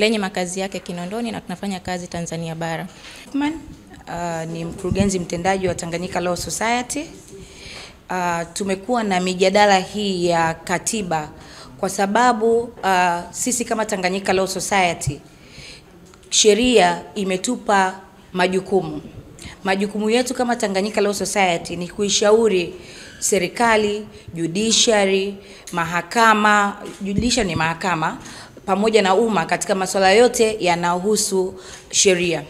lenye makazi yake Kinondoni na tunafanya kazi Tanzania bara. Man, uh, ni mkurugenzi mtendaji wa Tanganyika Law Society. Uh, tumekuwa na mijadala hii ya katiba kwa sababu uh, sisi kama Tanganyika Law Society sheria imetupa majukumu. Majukumu yetu kama Tanganyika Law Society ni kuishauri serikali, judiciary, mahakama, judiciary ni mahakama pamoja na umma katika masuala yote yanayohusu sheria.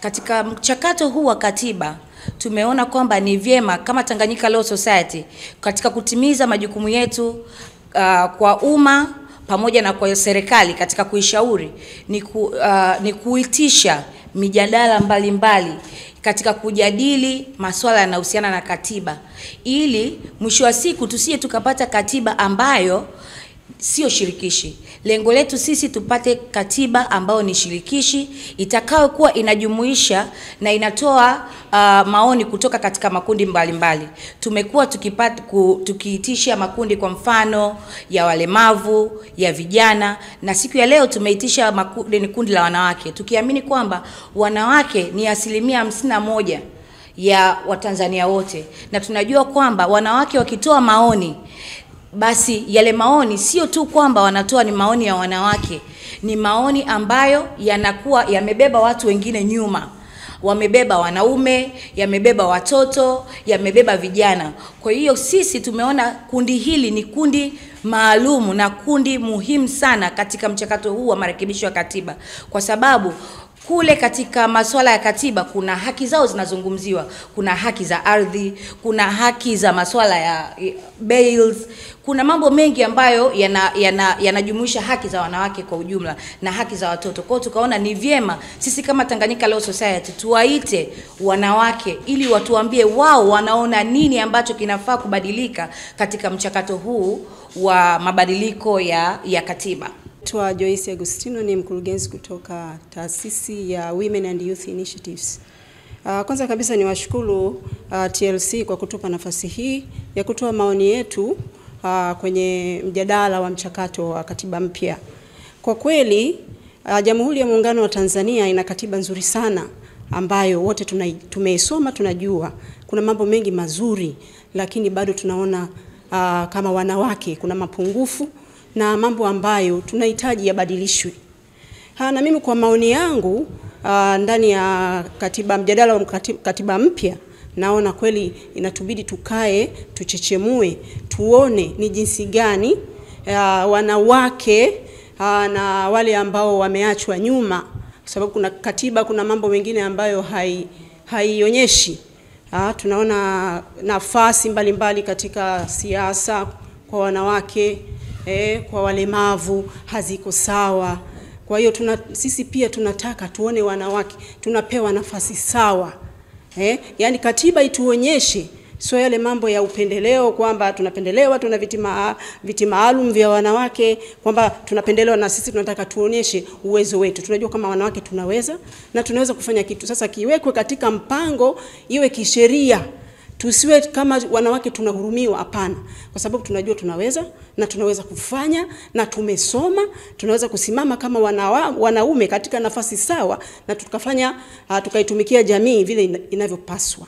Katika mchakato huu wa katiba tumeona kwamba ni vyema kama Tanganyika Law Society katika kutimiza majukumu yetu uh, kwa umma pamoja na kwa serikali katika kuishauri ni, ku, uh, ni kuitisha mijadala mbalimbali mbali katika kujadili masuala yanayohusiana na katiba ili mwisho wa siku tusije tukapata katiba ambayo sio shirikishi. Lengo letu sisi tupate katiba ambayo ni shirikishi itakayokuwa inajumuisha na inatoa uh, maoni kutoka katika makundi mbalimbali. Tumekuwa tukipata tukiitisha makundi kwa mfano ya walemavu, ya vijana na siku ya leo tumeitisha makundi, ni kundi la wanawake tukiamini kwamba wanawake ni asilimia hamsini na moja ya Watanzania wote na tunajua kwamba wanawake wakitoa maoni basi yale maoni sio tu kwamba wanatoa ni maoni ya wanawake, ni maoni ambayo yanakuwa yamebeba watu wengine nyuma, wamebeba wanaume, yamebeba watoto, yamebeba vijana. Kwa hiyo sisi tumeona kundi hili ni kundi maalumu na kundi muhimu sana katika mchakato huu wa marekebisho ya katiba, kwa sababu kule katika masuala ya katiba kuna haki zao zinazungumziwa, kuna haki za ardhi, kuna haki za masuala ya bails, kuna mambo mengi ambayo yanajumuisha yana, yana haki za wanawake kwa ujumla na haki za watoto. kwao tukaona ni vyema sisi kama Tanganyika Law Society tuwaite wanawake ili watuambie wao wanaona nini ambacho kinafaa kubadilika katika mchakato huu wa mabadiliko ya, ya katiba. Naitwa Joyce Agustino ni mkurugenzi kutoka taasisi ya Women and Youth Initiatives. Uh, kwanza kabisa ni washukuru uh, TLC kwa kutupa nafasi hii ya kutoa maoni yetu uh, kwenye mjadala wa mchakato wa katiba mpya. Kwa kweli uh, Jamhuri ya Muungano wa Tanzania ina katiba nzuri sana ambayo wote tumeisoma tunajua kuna mambo mengi mazuri, lakini bado tunaona uh, kama wanawake kuna mapungufu na mambo ambayo tunahitaji yabadilishwe. Ha, na mimi kwa maoni yangu uh, ndani ya katiba mjadala wa katiba, katiba mpya naona kweli inatubidi tukae tuchechemue, tuone ni jinsi gani uh, wanawake uh, na wale ambao wameachwa nyuma, kwa sababu kuna katiba, kuna mambo mengine ambayo hai haionyeshi. Uh, tunaona nafasi mbalimbali mbali katika siasa kwa wanawake eh, kwa walemavu haziko sawa. Kwa hiyo tuna, sisi pia tunataka tuone wanawake tunapewa nafasi sawa eh, yani katiba ituonyeshe, sio yale mambo ya upendeleo kwamba tunapendelewa, tuna viti maa, viti maalum vya wanawake kwamba tunapendelewa, na sisi tunataka tuonyeshe uwezo wetu. Tunajua kama wanawake tunaweza na tunaweza kufanya kitu. Sasa kiwekwe katika mpango, iwe kisheria tusiwe kama wanawake tunahurumiwa. Hapana, kwa sababu tunajua tunaweza na tunaweza kufanya na tumesoma, tunaweza kusimama kama wanawa, wanaume katika nafasi sawa na tukafanya uh, tukaitumikia jamii vile inavyopaswa.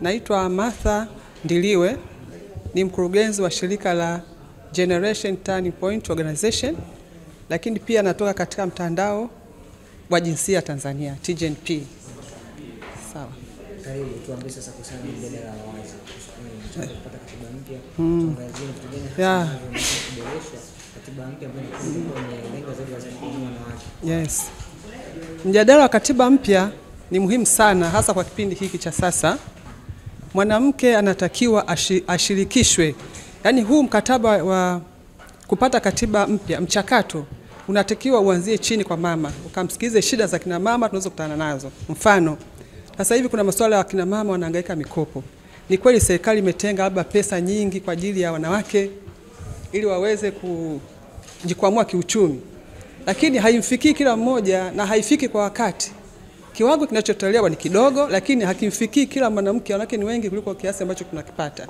Naitwa Martha Ndiliwe, ni mkurugenzi wa shirika la Generation Turning Point Organization, lakini pia natoka katika mtandao wa jinsia Tanzania TGNP. Sawa. Karibu tuambie sasa kuhusiana na mjadala wa wazi kupata katiba mpya, tuangazie vitu gani hasa kuboreshwa katiba mpya ambayo zaidi wanawake. Yes. Mjadala wa katiba mpya ni muhimu sana hasa kwa kipindi hiki cha sasa. Mwanamke anatakiwa ashi, ashirikishwe. Yaani huu mkataba wa kupata katiba mpya, mchakato unatakiwa uanzie chini kwa mama, ukamsikilize shida za kina mama tunazokutana nazo. Mfano, sasa hivi kuna masuala ya kina mama wanahangaika mikopo. Ni kweli serikali imetenga labda pesa nyingi kwa ajili ya wanawake ili waweze kujikwamua kiuchumi, lakini haimfikii kila mmoja na haifiki kwa wakati. Kiwango kinachotolewa ni kidogo, lakini hakimfikii kila mwanamke. Wanawake ni wengi kuliko kiasi ambacho tunakipata,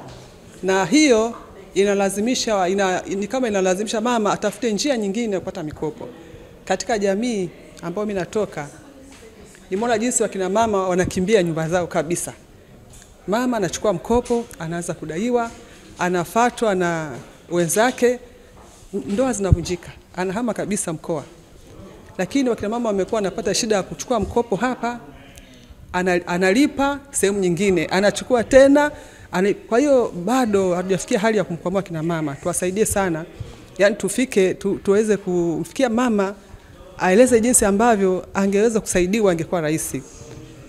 na hiyo inalazimisha ina, ni kama inalazimisha mama atafute njia nyingine ya kupata mikopo. Katika jamii ambayo mimi natoka, nimeona jinsi wakina mama wanakimbia nyumba zao kabisa. Mama anachukua mkopo, anaanza kudaiwa, anafatwa na wenzake, ndoa zinavunjika, anahama kabisa mkoa. Lakini wakina mama wamekuwa wanapata shida ya kuchukua mkopo hapa, analipa sehemu nyingine, anachukua tena kwa hiyo bado hatujafikia hali ya kumkwamua kina mama. Tuwasaidie sana, yani tufike tu, tuweze kumfikia mama aeleze jinsi ambavyo angeweza kusaidiwa, angekuwa rais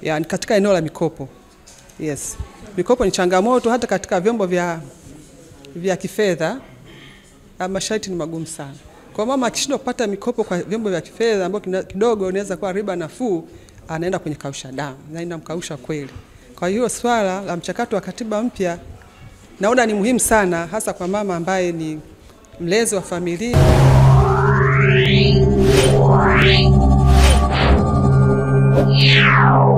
yaani katika eneo la mikopo. Yes, mikopo ni changamoto hata katika vyombo vya, vya kifedha ah, masharti ni magumu sana. Kwa mama akishindwa kupata mikopo kwa vyombo vya kifedha kina- kidogo inaweza kuwa riba nafuu, anaenda kwenye kausha damu na inamkausha kweli. Kwa hiyo swala la mchakato wa katiba mpya naona ni muhimu sana, hasa kwa mama ambaye ni mlezi wa familia. Meow.